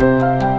Música